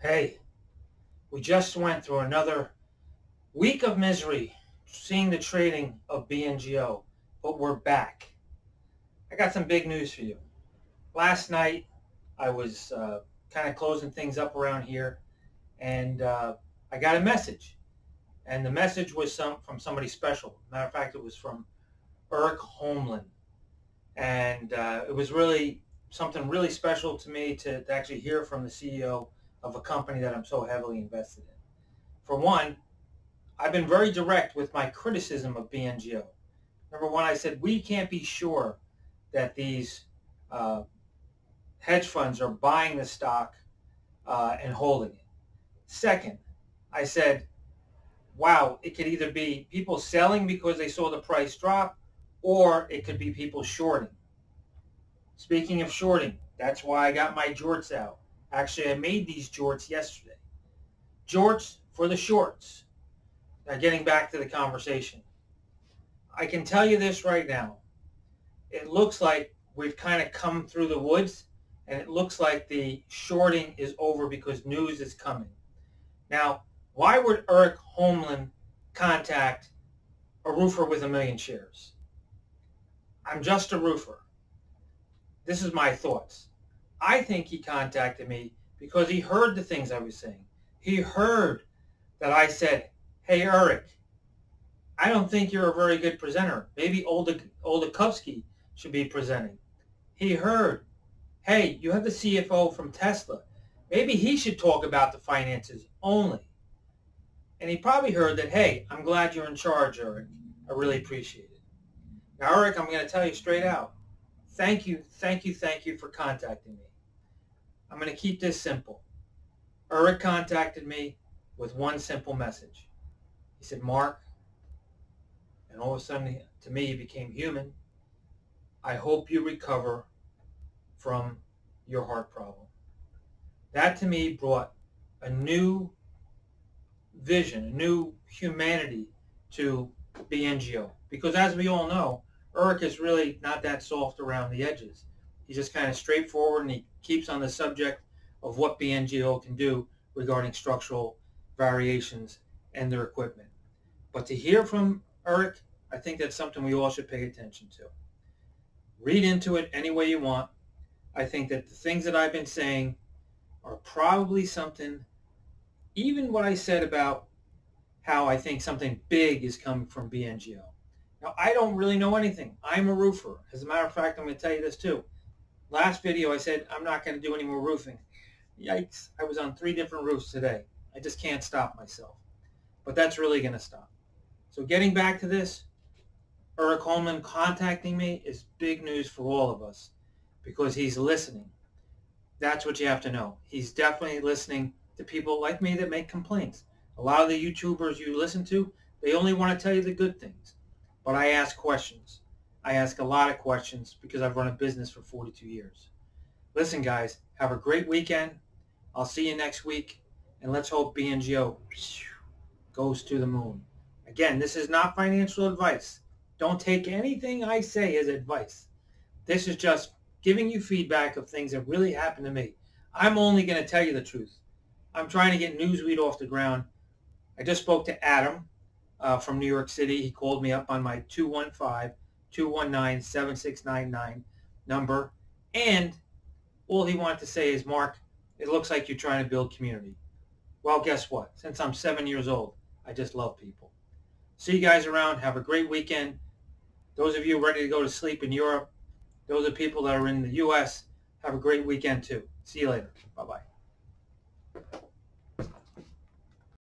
Hey, we just went through another week of misery seeing the trading of BNGO, but we're back. I got some big news for you. Last night, I was uh, kind of closing things up around here, and uh, I got a message. And the message was some from somebody special. Matter of fact, it was from Eric Holmlin. And uh, it was really something really special to me to, to actually hear from the CEO of a company that I'm so heavily invested in. For one, I've been very direct with my criticism of BNGO. Number one, I said we can't be sure that these uh, hedge funds are buying the stock uh, and holding it. Second, I said, wow, it could either be people selling because they saw the price drop, or it could be people shorting. Speaking of shorting, that's why I got my jorts out. Actually, I made these jorts yesterday. Jorts for the shorts. Now, getting back to the conversation. I can tell you this right now. It looks like we've kind of come through the woods, and it looks like the shorting is over because news is coming. Now, why would Eric Holmlin contact a roofer with a million shares? I'm just a roofer. This is my thoughts. I think he contacted me because he heard the things I was saying. He heard that I said, hey, Eric, I don't think you're a very good presenter. Maybe Oldakowski should be presenting. He heard, hey, you have the CFO from Tesla. Maybe he should talk about the finances only. And he probably heard that, hey, I'm glad you're in charge, Eric. I really appreciate it. Now, Eric, I'm going to tell you straight out. Thank you, thank you, thank you for contacting me. I'm going to keep this simple. Eric contacted me with one simple message. He said, Mark, and all of a sudden to me he became human. I hope you recover from your heart problem. That to me brought a new vision, a new humanity to BNGO. Because as we all know, Eric is really not that soft around the edges. He's just kind of straightforward and he keeps on the subject of what BNGO can do regarding structural variations and their equipment. But to hear from Eric, I think that's something we all should pay attention to. Read into it any way you want. I think that the things that I've been saying are probably something, even what I said about how I think something big is coming from BNGO. Now, I don't really know anything. I'm a roofer. As a matter of fact, I'm going to tell you this too. Last video, I said I'm not going to do any more roofing. Yikes, I was on three different roofs today. I just can't stop myself. But that's really going to stop. So getting back to this, Eric Holmlin contacting me is big news for all of us because he's listening. That's what you have to know. He's definitely listening to people like me that make complaints. A lot of the YouTubers you listen to, they only want to tell you the good things. But I ask questions. I ask a lot of questions because I've run a business for 42 years. Listen, guys, have a great weekend. I'll see you next week, and let's hope BNGO goes to the moon. Again, this is not financial advice. Don't take anything I say as advice. This is just giving you feedback of things that really happened to me. I'm only going to tell you the truth. I'm trying to get Newsweed off the ground. I just spoke to Adam uh, from New York City. He called me up on my 215 219-7699 number. And all he wanted to say is, Mark, it looks like you're trying to build community. Well, guess what? Since I'm seven years old, I just love people. See you guys around. Have a great weekend. Those of you ready to go to sleep in Europe, those are people that are in the U.S., have a great weekend too. See you later. Bye-bye.